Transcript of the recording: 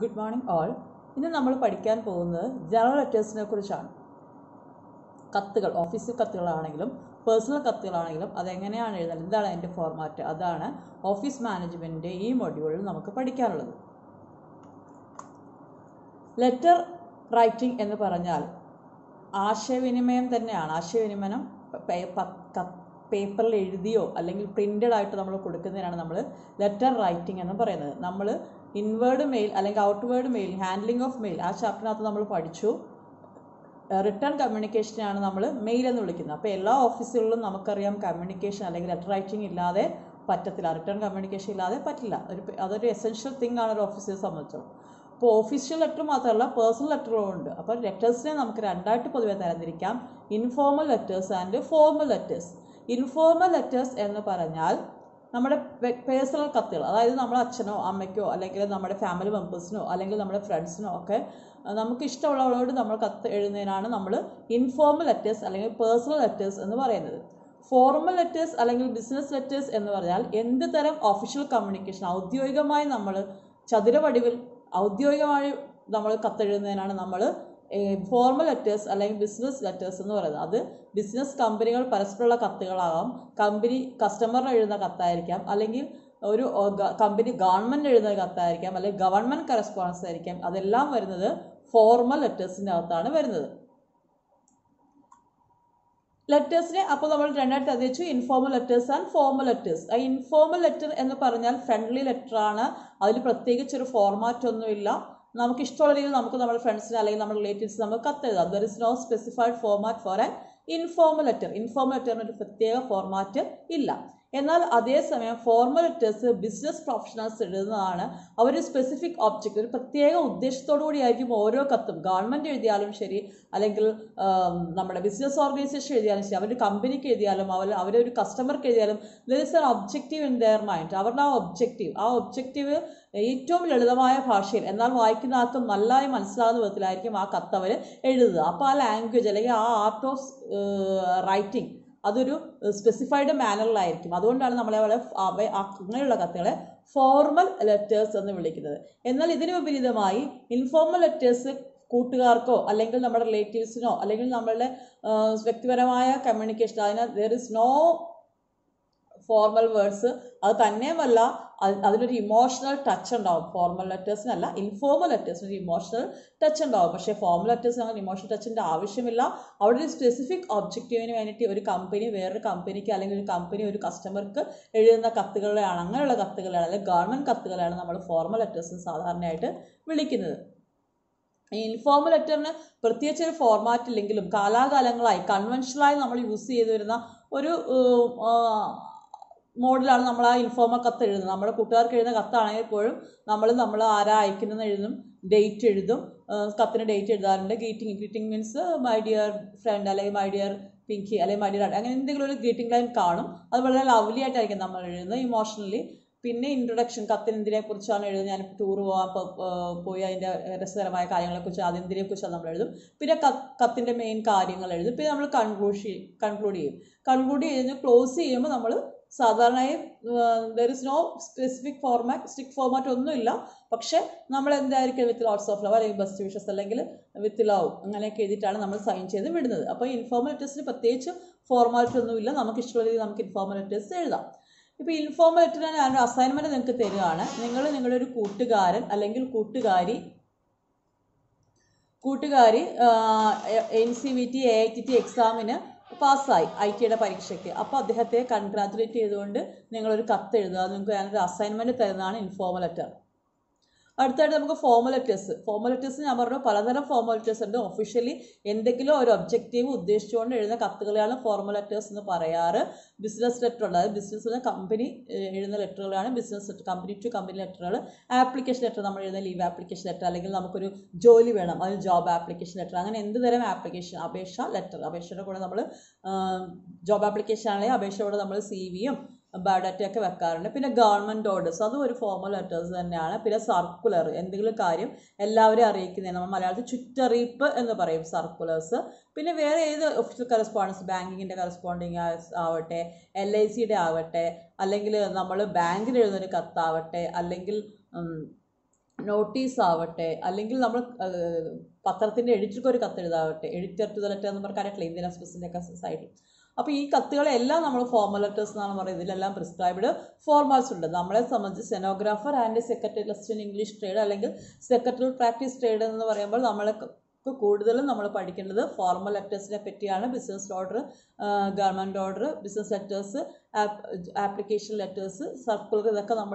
Good morning all ഇന്ന് നമ്മൾ പഠിക്കാൻ പോകുന്നത് ജനറൽ ലെറ്റേഴ്സിനെ കുറിച്ചാണ്. കത്തുകൾ ഓഫീസിൽ കത്തുകളാണെങ്കിലും പേഴ്സണൽ കത്തുകളാണെങ്കിലും അതെങ്ങനെയാണ് എഴുതുന്നത് എന്താണ് അതിന്റെ ഫോർമാറ്റ് അതാണ് ഓഫീസ് മാനേജ്മെന്റിന്റെ ഈ മൊഡ്യൂളിൽ നമുക്ക് പഠിക്കാനുള്ളത്. ലെറ്റർ റൈറ്റിംഗ് എന്ന് പറഞ്ഞാൽ ആശയവിനിമയം തന്നെയാണ്. ആശയവിനിമയം പേപ്പറിൽ എഴുതിയോ അല്ലെങ്കിൽ പ്രിന്റഡ് ആയിട്ട് നമ്മൾ കൊടുക്കുന്നതിനാണ് നമ്മൾ ലെറ്റർ റൈറ്റിംഗ് എന്ന് പറയുന്നത്. നമ്മൾ ഇൻവേർഡ് മെയിൽ അല്ലെങ്കിൽ outward mail handling of mail ആ ചാപ്റ്ററിനകത്ത് നമ്മൾ പഠിച്ചു. റിട്ടേൺ കമ്മ്യൂണിക്കേഷനെയാണ് നമ്മൾ മെയിൽ എന്ന് വിളിക്കുന്നത്. അപ്പോൾ എല്ലാ ഓഫീസുകളിലും നമുക്കറിയാം കമ്മ്യൂണിക്കേഷൻ അല്ലെങ്കിൽ ലെറ്റർ റൈറ്റിംഗ് ഇല്ലാതെ പറ്റത്തില്ല. റിട്ടേൺ കമ്മ്യൂണിക്കേഷൻ ഇല്ലാതെ പറ്റില്ല. ഒരു അതൊരു എസെൻഷ്യൽ തിങ് ആണ് ഒരു ഓഫീസിനെ സംബന്ധിച്ചോളം. അപ്പോൾ ഒഫീഷ്യൽ ലെറ്റർ മാത്രമല്ല പേഴ്സണൽ ലെറ്ററുകളും ഉണ്ട്. അപ്പോൾ ലെറ്റേഴ്സിനെ നമുക്ക് രണ്ടായിട്ട് പൊതുവെ തരംതിരിക്കാം. Informal letters and formal letters informal letters എന്ന് പറഞ്ഞാൽ നമ്മുടെ പേഴ്സണൽ കത്തുകൾ അതായത് നമ്മുടെ അച്ഛനോ അമ്മയ്ക്കോ അല്ലെങ്കിൽ നമ്മുടെ ഫാമിലി മെമ്പേഴ്സിനോ അല്ലെങ്കിൽ നമ്മുടെ ഫ്രണ്ട്സിനോ ഒക്കെ നമുക്ക് ഇഷ്ടമുള്ളവരോട് നമ്മൾ കത്ത് എഴുതുന്നതിനാണ് നമ്മൾ ഇൻഫോർമൽ ലെറ്റേഴ്സ് അല്ലെങ്കിൽ പേഴ്സണൽ ലെറ്റേഴ്സ് എന്ന് പറയുന്നത്. ഫോർമൽ ലെറ്റേഴ്സ് അല്ലെങ്കിൽ ബിസിനസ് ലെറ്റേഴ്സ് എന്ന് പറഞ്ഞാൽ എന്ത് തരം ഒഫീഷ്യൽ കമ്മ്യൂണിക്കേഷൻ ഔദ്യോഗികമായി നമ്മൾ ചതുരവടിവിൽ ഔദ്യോഗികമായി നമ്മൾ കത്തെഴുതുന്നതിനാണ് നമ്മൾ ഫോർമൽ ലെറ്റേഴ്സ് അല്ലെങ്കിൽ ബിസിനസ് ലെറ്റേഴ്സ് എന്ന് പറയുന്നത്. അത് ബിസിനസ് കമ്പനികൾ പരസ്പരമുള്ള കത്തുകളാകാം. കമ്പനി കസ്റ്റമറിന് എഴുതുന്ന കത്തായിരിക്കാം. അല്ലെങ്കിൽ ഒരു കമ്പനി ഗവൺമെന്റ് എഴുതുന്ന കത്തായിരിക്കാം. അല്ലെങ്കിൽ ഗവൺമെന്റ് കറസ്പോണ്ടൻസ് ആയിരിക്കാം. അതെല്ലാം വരുന്നത് ഫോർമൽ ലെറ്റേഴ്സിന്റെ അകത്താണ് വരുന്നത്. ലെറ്റേഴ്സിനെ അപ്പോൾ നമ്മൾ രണ്ടായിട്ട് അതിച്ചു informal letters and formal letters ആ ഇൻഫോമൽ ലെറ്റർ എന്ന് പറഞ്ഞാൽ ഫ്രണ്ട്ലി ലെറ്റർ ആണ്. അതിൽ പ്രത്യേകിച്ച് ഒരു ഫോർമാറ്റ് ഒന്നുമില്ല. നമുക്ക് ഇഷ്ടമുള്ള രീതിയിൽ നമുക്ക് നമ്മുടെ ഫ്രണ്ട്സിന് അല്ലെങ്കിൽ നമ്മുടെ റിലേറ്റീവ്സ് നമുക്ക് കത്തെഴുതാം. There is no specified format for an informal letter informal ലെറ്ററിന് ഒരു പ്രത്യേക ഫോർമാറ്റ് ഇല്ല. എന്നാൽ അതേസമയം ഫോർമൽ ലെറ്റേഴ്സ് ബിസിനസ് പ്രൊഫഷണൽസ് എഴുതുന്നതാണ് അവർ സ്പെസിഫിക് ഒബ്ജക്റ്റ് ഒരു പ്രത്യേക ഉദ്ദേശത്തോടു കൂടിയായിരിക്കും ഓരോ കത്തും. ഗവൺമെന്റ് എഴുതിയാലും ശരി അല്ലെങ്കിൽ നമ്മുടെ ബിസിനസ് ഓർഗനൈസേഷൻ എഴുതിയാലും ശരി അവരുടെ കമ്പനിക്ക് എഴുതിയാലും അവർ അവരെ ഒരു കസ്റ്റമർക്ക് എഴുതിയാലും there is an objective in their mind അവരുടെ ആ ഒബ്ജക്റ്റീവ് ആ ഒബ്ജക്റ്റീവ് ഏറ്റവും ലളിതമായ ഭാഷയിൽ എന്നാൽ വായിക്കുന്ന ആർക്കും നല്ലതായി മനസ്സിലാകുന്ന വിധത്തിലായിരിക്കും ആ കത്ത് അവർ എഴുതുക അപ്പോൾ ആ ലാംഗ്വേജ് അല്ലെങ്കിൽ ആ ആർട്ട് ഓഫ് റൈറ്റിംഗ് അതൊരു സ്പെസിഫൈഡ് മാനറിലായിരിക്കും അതുകൊണ്ടാണ് നമ്മളെ വളരെ അങ്ങനെയുള്ള കത്തുകളെ ഫോർമൽ ലെറ്റേഴ്സ് എന്ന് വിളിക്കുന്നത്. എന്നാൽ ഇതിന് വിപരീതമായി ഇൻഫോർമൽ ലെറ്റേഴ്സ് കൂട്ടുകാർക്കോ അല്ലെങ്കിൽ നമ്മുടെ റിലേറ്റീവ്സിനോ അല്ലെങ്കിൽ നമ്മളുടെ വ്യക്തിപരമായ കമ്മ്യൂണിക്കേഷൻ അതിന് there is no formal words അത് തന്നെയുമല്ല അതിനൊരു ഇമോഷണൽ ടച്ച് ഉണ്ടാവും. ഫോർമൽ ലെറ്റേഴ്സിനല്ല ഇൻഫോർമൽ ലെറ്റേഴ്സിന് ഒരു ഇമോഷണൽ ടച്ച് ഉണ്ടാവും. പക്ഷേ ഫോർമൽ ലെറ്റേഴ്സിന് അങ്ങനെ ഇമോഷണൽ ടച്ചിന്റെ ആവശ്യമില്ല. അവിടെ ഒരു സ്പെസിഫിക് ഒബ്ജക്റ്റീവിന് വേണ്ടിയിട്ട് ഒരു കമ്പനി വേറൊരു കമ്പനിക്ക് അല്ലെങ്കിൽ ഒരു കമ്പനി ഒരു കസ്റ്റമർക്ക് എഴുതുന്ന കത്തുകളെയാണ് അങ്ങനെയുള്ള കത്തുകളാണ് അല്ലെങ്കിൽ ഗവൺമെന്റ് കത്തുകളാണ് നമ്മൾ ഫോർമൽ ലെറ്റേഴ്സ് സാധാരണയായിട്ട് വിളിക്കുന്നത്. ഈ ഇൻഫോർമൽ ലെറ്ററിന് പ്രത്യേകിച്ച് ഒരു ഫോർമാറ്റ് ഇല്ലെങ്കിലും കാലാകാലങ്ങളായി കൺവെൻഷനലായി നമ്മൾ യൂസ് ചെയ്തു വരുന്ന ഒരു മോഡലാണ് നമ്മൾ ആ ഇൻഫോമ കത്ത് എഴുതുന്നത്. നമ്മുടെ കൂട്ടുകാർക്ക് എഴുതുന്ന കത്താണെങ്കിൽ പോലും നമ്മൾ നമ്മൾ ആരാ അയക്കുന്നതെന്ന് എഴുതും ഡേറ്റ് എഴുതും കത്തിന് ഡേറ്റ് എഴുതാറുണ്ട്. Greeting greeting means my dear friend അല്ലെങ്കിൽ മൈ ഡിയർ പിങ്കി അല്ലെങ്കിൽ മൈ ഡിയർ അങ്ങനെ എന്തെങ്കിലും ഒരു ഗ്രീറ്റിംഗ് ലൈൻ കാണും. അത് വളരെ ലവ്ലി ആയിട്ടായിരിക്കും നമ്മൾ എഴുതുന്നത് ഇമോഷണലി പിന്നെ ഇൻട്രൊഡക്ഷൻ കത്തിന് എന്തിനെ കുറിച്ചാണ് എഴുതുന്നത്? ഞാൻ ടൂർ പോകാൻ പോയി അതിന്റെ രസകരമായ കാര്യങ്ങളെക്കുറിച്ച് അതെന്തിനെ കുറിച്ചാണ് നമ്മൾ എഴുതും? പിന്നെ കത്ത് കത്തിന്റെ മെയിൻ കാര്യങ്ങൾ എഴുതും. പിന്നെ നമ്മൾ കൺക്ലൂഷൻ കൺക്ലൂഡ് ചെയ്യും. കൺക്ലൂഡ് ചെയ്ത് ക്ലോസ് ചെയ്യുമ്പോൾ നമ്മൾ സാധാരണയായി there is no specific format strict format ഒന്നുമില്ല. പക്ഷേ നമ്മൾ എന്തായിരിക്കും വിത്ത് ലോട്ട്സ് ഓഫ് ലവ് അല്ലെങ്കിൽ ബെസ്റ്റ് വിഷസ് അല്ലെങ്കിൽ വിത്ത് ലവ് അങ്ങനെയൊക്കെ എഴുതിയിട്ടാണ് നമ്മൾ സൈൻ ചെയ്ത് വിടുന്നത്. അപ്പോൾ ഇൻഫോർമൽ ലെറ്റേഴ്സിന് പ്രത്യേകിച്ച് ഫോർമാലിറ്റി ഒന്നുമില്ല. നമുക്ക് ഇഷ്ടമുള്ള രീതിയിൽ നമുക്ക് ഇൻഫോർമൽ ലെറ്റേഴ്സ് എഴുതാം. ഇപ്പോൾ ഇൻഫോർമൽ ലെറ്റർ ഞാൻ ഒരു അസൈൻമെന്റ് നിങ്ങൾക്ക് തരികയാണ്. നിങ്ങൾ നിങ്ങളുടെ ഒരു കൂട്ടുകാരൻ അല്ലെങ്കിൽ കൂട്ടുകാരി കൂട്ടുകാരി N C V T A I T T എക്സാമിന് പാസ്സായി ഐ ടിയുടെ പരീക്ഷയ്ക്ക്. അപ്പോൾ അദ്ദേഹത്തെ കൺഗ്രാജുലേറ്റ് ചെയ്തുകൊണ്ട് നിങ്ങളൊരു കത്ത് എഴുതുക നിങ്ങൾക്ക് ഞാനൊരു അസൈൻമെന്റ് തരുന്നതാണ് ഇൻഫോർമൽ ലെറ്റർ അടുത്തായിട്ട് നമുക്ക് ഫോർമൽ ലെറ്റേഴ്സ് ഫോർമൽ ലെറ്റേഴ്സ് ഞാൻ പറഞ്ഞു പലതരം ഫോർമൽ ഉണ്ട്. ഒഫീഷ്യലി എന്തെങ്കിലും ഒരു ഒബ്ജക്റ്റീവ് ഉദ്ദേശിച്ചുകൊണ്ട് എഴുതുന്ന കത്തുകളെയാണ് ഫോർമലറ്റേഴ്സ് എന്ന് പറയാറ്. ബിസിനസ് ലെറ്റർ അതായത് ബിസിനസ് കമ്പനി എഴുതുന്ന ലെറ്ററുകളാണ് ബിസിനസ് കമ്പനി ടു കമ്പനി ലെറ്ററുകൾ ആപ്ലിക്കേഷൻ ലെറ്റർ നമ്മൾ എഴുതുന്ന ലീവ് ആപ്ലിക്കേഷൻ ലെറ്റർ അല്ലെങ്കിൽ നമുക്കൊരു ജോലി വേണം അതിന് ജോബ് ആപ്ലിക്കേഷൻ ലെറ്റർ അങ്ങനെ എന്ത് തരം ആപ്ലിക്കേഷൻ അപേക്ഷ ലെറ്റർ അപേക്ഷയുടെ കൂടെ നമ്മൾ ജോബ് ആപ്ലിക്കേഷൻ ആണെങ്കിൽ അപേക്ഷയുടെ നമ്മൾ സി വിയും ബയോഡാറ്റയൊക്കെ വെക്കാറുണ്ട്. പിന്നെ ഗവൺമെന്റ് ഓർഡേഴ്സ് അതും ഒരു ഫോമൽ ലെറ്റേഴ്സ് തന്നെയാണ്. പിന്നെ സർക്കുലർ എന്തെങ്കിലും കാര്യം എല്ലാവരും അറിയിക്കുന്നതാണ്. നമ്മൾ മലയാളത്തിൽ ചുറ്ററിയിപ്പ് എന്ന് പറയും സർക്കുലേഴ്സ് പിന്നെ വേറെ ഏത് ഒഫീഷ്യൽ കറസ്പോണ്ടൻസ് ബാങ്കിങ്ങിന്റെ കറസ്പോണ്ടിങ് ആവട്ടെ എൽ ഐ സിയുടെ ആവട്ടെ അല്ലെങ്കിൽ നമ്മൾ ബാങ്കിൽ എഴുതുന്നൊരു കത്താവട്ടെ അല്ലെങ്കിൽ നോട്ടീസ് ആവട്ടെ അല്ലെങ്കിൽ നമ്മൾ പത്രത്തിന്റെ എഡിറ്റർക്ക് ഒരു കത്ത് എഴുതാവട്ടെ എഡിറ്റർ ടു ദ ലെറ്റർ എന്ന് പറഞ്ഞാൽ അറിയില്ല ഇന്ത്യൻ എക്സ്പ്രസിന്റെ ഒക്കെ സൈഡിൽ അപ്പോൾ ഈ കത്തുകളെല്ലാം നമ്മൾ ഫോർമൽ ലെറ്റേഴ്സ് എന്നാണ് പറയുന്നത്. ഇതിലെല്ലാം പ്രിസ്ക്രൈബ്ഡ് ഫോർമാറ്റ്സ് ഉണ്ട്. നമ്മളെ സംബന്ധിച്ച് സെനോഗ്രാഫർ ആൻഡ് സെക്രട്ടറി ലെസ്റ്റിൻ ഇംഗ്ലീഷ് ട്രേഡ് അല്ലെങ്കിൽ സെക്രട്ടറി പ്രാക്ടീസ് ട്രേഡ് എന്ന് പറയുമ്പോൾ നമ്മളെ കൂടുതലും നമ്മൾ പഠിക്കേണ്ടത് ഫോർമൽ ലെറ്റേഴ്സിനെ പറ്റിയാണ്. Business order government order business letters application letters circular ഇതൊക്കെ നമ്മൾ